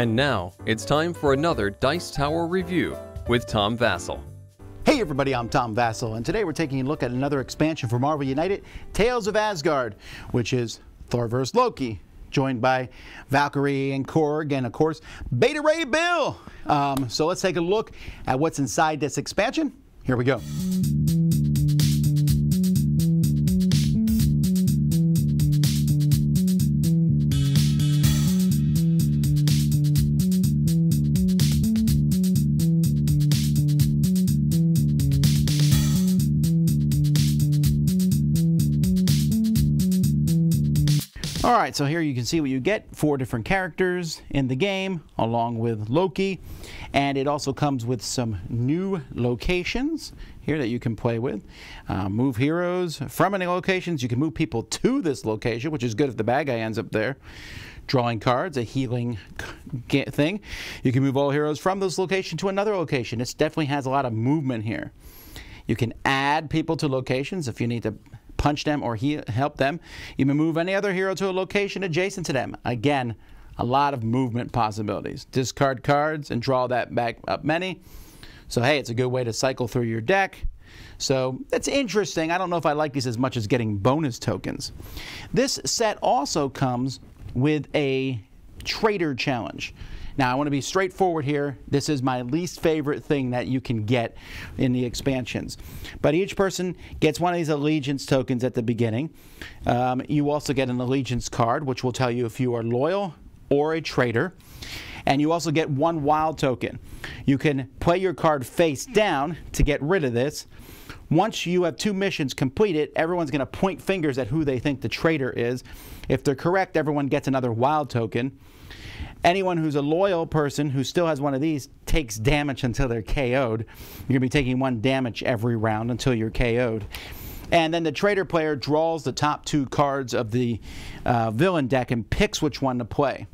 And now it's time for another Dice Tower review with Tom Vasel. Hey everybody, I'm Tom Vasel, and today we're taking a look at another expansion for Marvel United, Tales of Asgard, which is Thor vs. Loki, joined by Valkyrie and Korg, and of course, Beta Ray Bill. Um, so let's take a look at what's inside this expansion. Here we go. All right, so here you can see what you get. Four different characters in the game, along with Loki. And it also comes with some new locations here that you can play with. Uh, move heroes from any locations. You can move people to this location, which is good if the bad guy ends up there. Drawing cards, a healing thing. You can move all heroes from this location to another location. It definitely has a lot of movement here. You can add people to locations if you need to punch them or he help them. You may move any other hero to a location adjacent to them. Again, a lot of movement possibilities. Discard cards and draw that back up many. So hey, it's a good way to cycle through your deck. So that's interesting. I don't know if I like these as much as getting bonus tokens. This set also comes with a traitor challenge. Now, I want to be straightforward here. This is my least favorite thing that you can get in the expansions. But each person gets one of these allegiance tokens at the beginning. Um, you also get an allegiance card, which will tell you if you are loyal or a traitor. And you also get one wild token. You can play your card face down to get rid of this. Once you have two missions completed, everyone's going to point fingers at who they think the traitor is. If they're correct, everyone gets another wild token. Anyone who's a loyal person who still has one of these takes damage until they're KO'd. You're going to be taking one damage every round until you're KO'd. And then the traitor player draws the top two cards of the uh, villain deck and picks which one to play.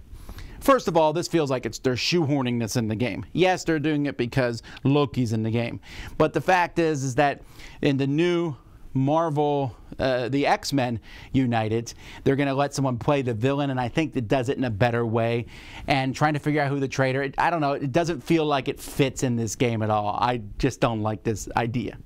First of all, this feels like it's they're shoehorning this in the game. Yes, they're doing it because Loki's in the game. But the fact is is that in the new Marvel, uh, the X Men United, they're going to let someone play the villain, and I think that does it in a better way. And trying to figure out who the traitor, it, I don't know, it doesn't feel like it fits in this game at all. I just don't like this idea.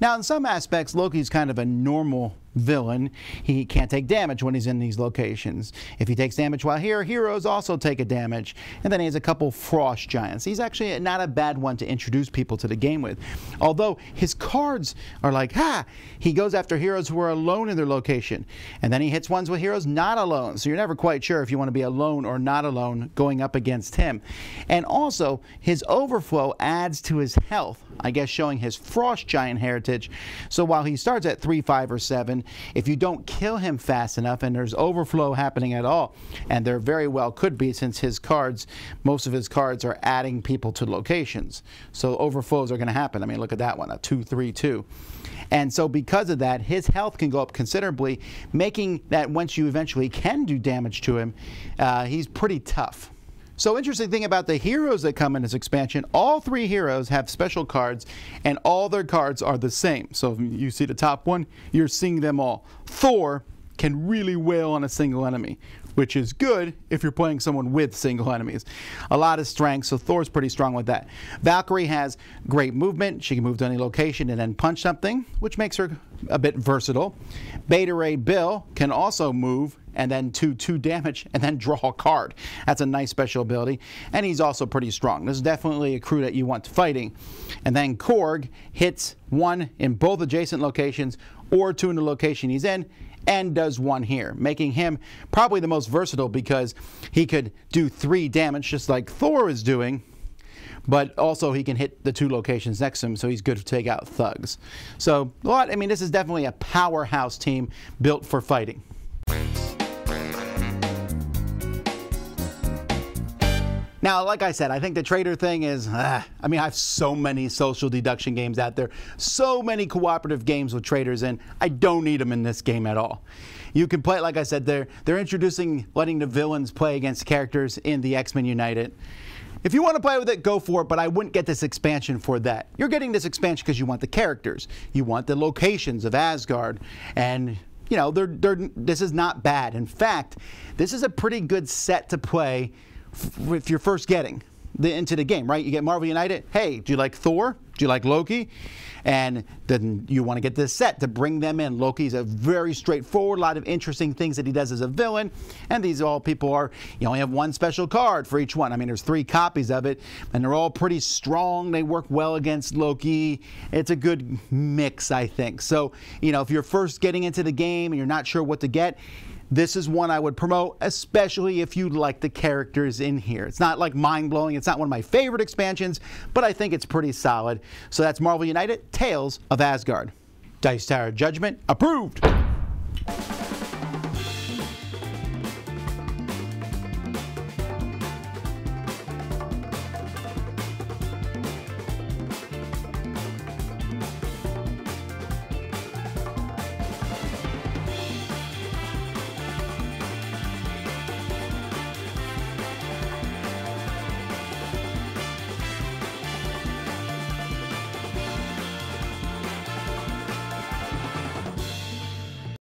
Now, in some aspects, Loki's kind of a normal villain. He can't take damage when he's in these locations. If he takes damage while here, heroes also take a damage. And then he has a couple frost giants. He's actually not a bad one to introduce people to the game with. Although his cards are like, ha! He goes after heroes who are alone in their location. And then he hits ones with heroes not alone. So you're never quite sure if you want to be alone or not alone going up against him. And also, his overflow adds to his health, I guess showing his frost giant heritage. So while he starts at 3, 5, or 7, if you don't kill him fast enough and there's overflow happening at all, and there very well could be since his cards, most of his cards are adding people to locations. So overflows are going to happen. I mean, look at that one, a 2-3-2. And so because of that, his health can go up considerably, making that once you eventually can do damage to him, uh, he's pretty tough. So interesting thing about the heroes that come in this expansion, all three heroes have special cards and all their cards are the same. So if you see the top one, you're seeing them all. Thor can really wail on a single enemy, which is good if you're playing someone with single enemies. A lot of strength, so Thor's pretty strong with that. Valkyrie has great movement. She can move to any location and then punch something, which makes her a bit versatile. Beta Ray Bill can also move and then two two damage and then draw a card. That's a nice special ability. And he's also pretty strong. This is definitely a crew that you want fighting. And then Korg hits one in both adjacent locations or two in the location he's in and does one here, making him probably the most versatile because he could do three damage just like Thor is doing, but also he can hit the two locations next to him, so he's good to take out thugs. So, a lot, I mean, this is definitely a powerhouse team built for fighting. Now, like I said, I think the traitor thing is, uh, I mean, I have so many social deduction games out there, so many cooperative games with traitors in. I don't need them in this game at all. You can play, like I said, they're, they're introducing letting the villains play against characters in the X-Men United. If you want to play with it, go for it, but I wouldn't get this expansion for that. You're getting this expansion because you want the characters. You want the locations of Asgard, and you know, they're, they're, this is not bad. In fact, this is a pretty good set to play if you're first getting the, into the game, right? You get Marvel United. Hey, do you like Thor? Do you like Loki? And then you want to get this set to bring them in. Loki's a very straightforward, a lot of interesting things that he does as a villain. And these all people are, you only have one special card for each one. I mean, there's three copies of it, and they're all pretty strong. They work well against Loki. It's a good mix, I think. So, you know, if you're first getting into the game and you're not sure what to get, this is one I would promote, especially if you like the characters in here. It's not like mind blowing, it's not one of my favorite expansions, but I think it's pretty solid. So that's Marvel United Tales of Asgard. Dice Tower Judgment approved.